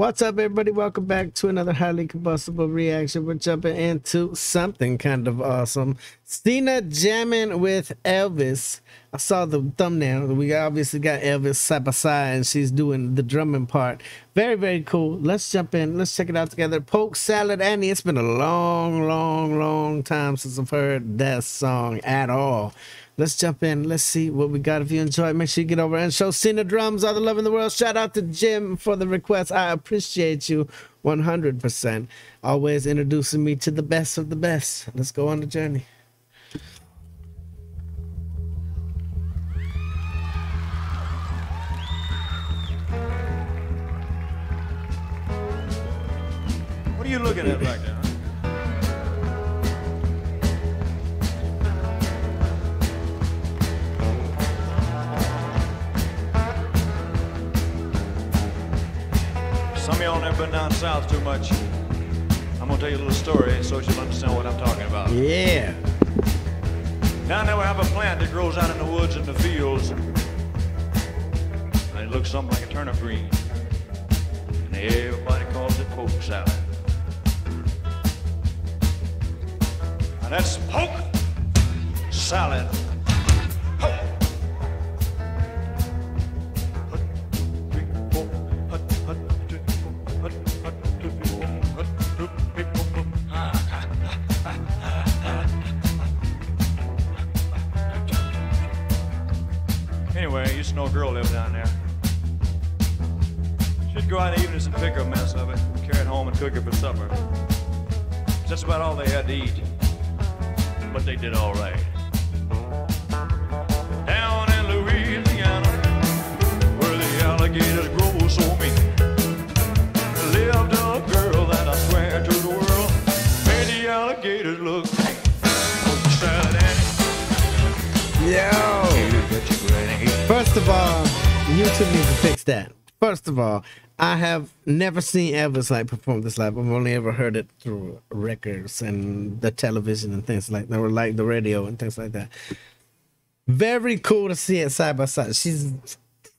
What's up, everybody? Welcome back to another highly combustible reaction. We're jumping into something kind of awesome. Sina jamming with Elvis. I saw the thumbnail. We obviously got Elvis side by side, and she's doing the drumming part. Very, very cool. Let's jump in. Let's check it out together. Polk Salad Annie. It's been a long, long, long time since I've heard that song at all. Let's jump in. Let's see what we got. If you enjoy, make sure you get over and show Sina Drums, all the love in the world. Shout out to Jim for the request. I appreciate you 100%. Always introducing me to the best of the best. Let's go on the journey. What are you looking at back there? Of y'all been down south too much. I'm gonna tell you a little story so you'll understand what I'm talking about. Yeah. Down there we have a plant that grows out in the woods and the fields. And it looks something like a turnip green. And everybody calls it poke salad. And that's poke salad. Anyway, I used to know a girl lived down there. She'd go out in the evenings and pick a mess of it, carry it home and cook it for supper. That's about all they had to eat. But they did all right. Down in Louisiana, where the alligators grow so mean, lived a girl that I swear to the world made the alligators look Yo. you your granny. First of all, YouTube needs to fix that. First of all, I have never seen Elvis like perform this live. I've only ever heard it through records and the television and things like that, or like the radio and things like that. Very cool to see it side by side. She's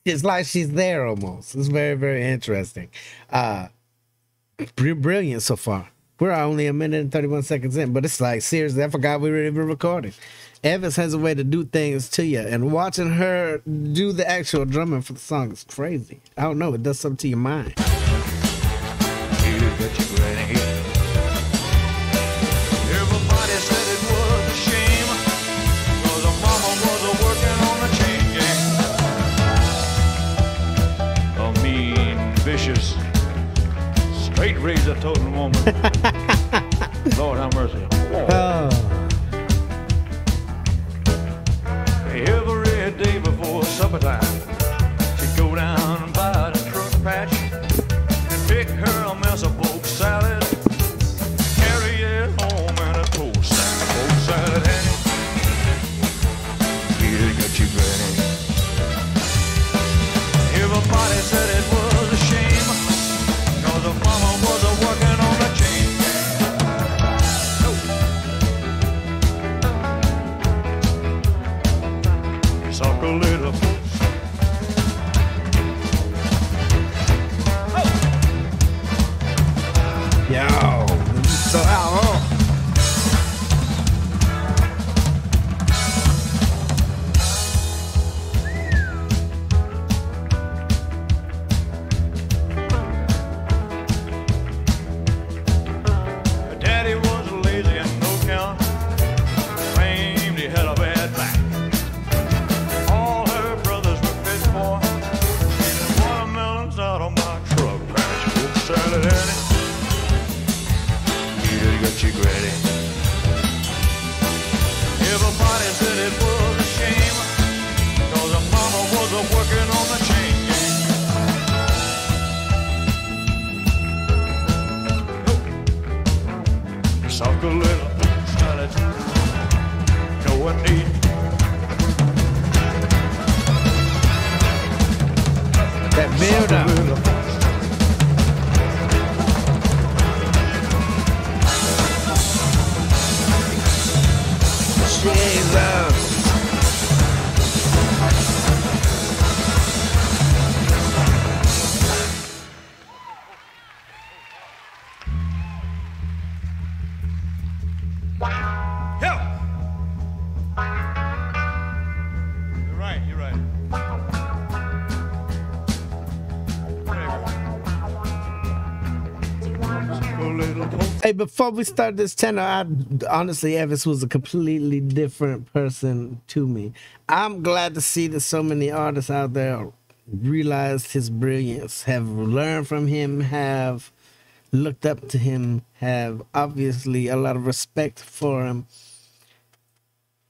it's like she's there almost. It's very, very interesting. Uh br- brilliant so far. We're only a minute and 31 seconds in, but it's like seriously, I forgot we were even recording. Elvis has a way to do things to you, and watching her do the actual drumming for the song is crazy. I don't know, it does something to your mind. You got your granny. Everybody said it was a shame, 'cause her mama was a working on the chain gang. A mean, vicious, straight razor toting woman. Lord have mercy. Oh, supper time, yo. So, oh, got your granny. Everybody said it was a shame. Cause her mama was a working on the chain gang. Suck a little salad. No one need. that up. Hey, before we start this channel, I honestly, Elvis was a completely different person to me. I'm glad to see that so many artists out there realized his brilliance, have learned from him, have looked up to him, have obviously a lot of respect for him.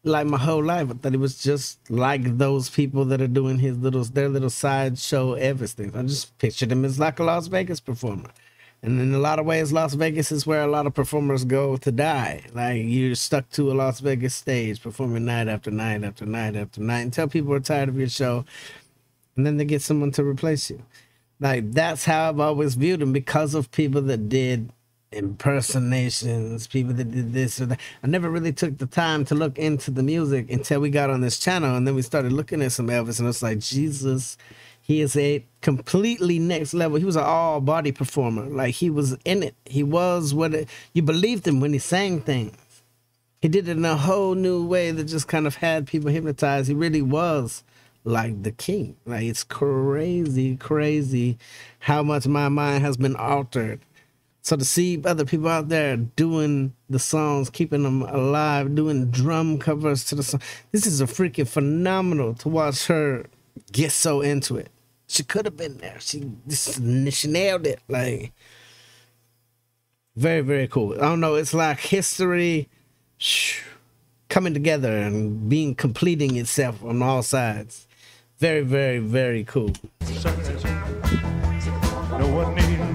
Like my whole life, I thought he was just like those people that are doing his little their little sideshow everything. I just pictured him as like a Las Vegas performer. And in a lot of ways, Las Vegas is where a lot of performers go to die. Like you're stuck to a Las Vegas stage, performing night after night after night after night until people are tired of your show, and then they get someone to replace you. Like that's how I've always viewed them because of people that did impersonations, people that did this or that. I never really took the time to look into the music until we got on this channel, and then we started looking at some Elvis, and it's like Jesus he is a completely next level. He was an all body performer. Like he was in it. He was what it, you believed him when he sang things. He did it in a whole new way that just kind of had people hypnotized. He really was like the king. Like it's crazy, crazy how much my mind has been altered. So to see other people out there doing the songs, keeping them alive, doing drum covers to the song, this is a freaking phenomenal to watch her get so into it she could have been there. She she nailed it. Like very very cool. I don't know. It's like history coming together and being completing itself on all sides. Very very very cool. No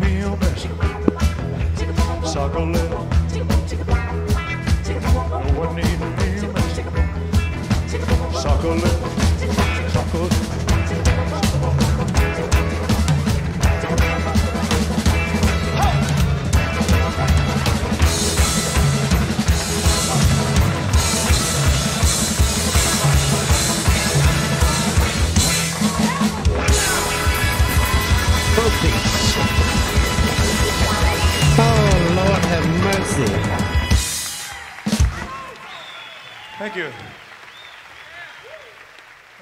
Thank you. Thank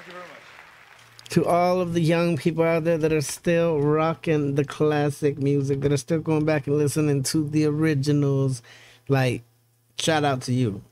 you very much. To all of the young people out there that are still rocking the classic music, that are still going back and listening to the originals, like, shout out to you.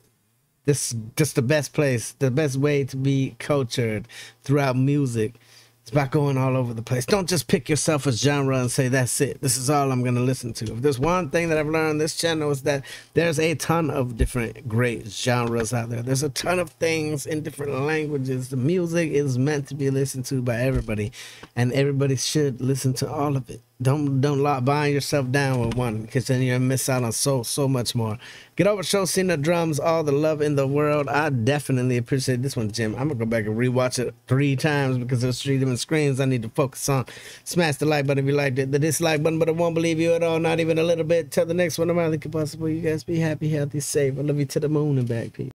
This just the best place, the best way to be cultured throughout music. It's about going all over the place. Don't just pick yourself a genre and say that's it. This is all I'm going to listen to. If there's one thing that I've learned on this channel is that there's a ton of different great genres out there. There's a ton of things in different languages. The music is meant to be listened to by everybody, and everybody should listen to all of it. Don't don't lock bind yourself down with one because then you're gonna miss out on so so much more. Get over show seeing the drums, all the love in the world. I definitely appreciate this one, Jim. I'm gonna go back and rewatch it three times because there's three different screens I need to focus on. Smash the like button if you liked it, the dislike button, but I won't believe you at all, not even a little bit. Till the next one, I'm out. Possible. You guys be happy, healthy, safe. I love you to the moon and back, peace.